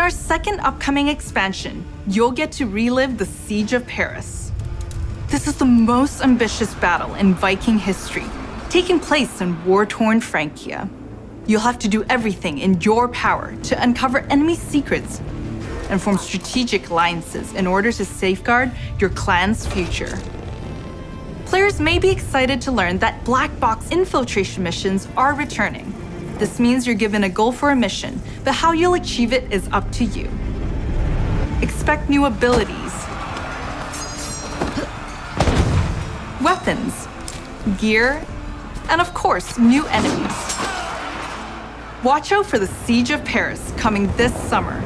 our second upcoming expansion, you'll get to relive the Siege of Paris. This is the most ambitious battle in Viking history, taking place in war-torn Francia. You'll have to do everything in your power to uncover enemy secrets and form strategic alliances in order to safeguard your clan's future. Players may be excited to learn that black box infiltration missions are returning. This means you're given a goal for a mission, but how you'll achieve it is up to you. Expect new abilities, weapons, gear, and of course, new enemies. Watch out for the Siege of Paris coming this summer.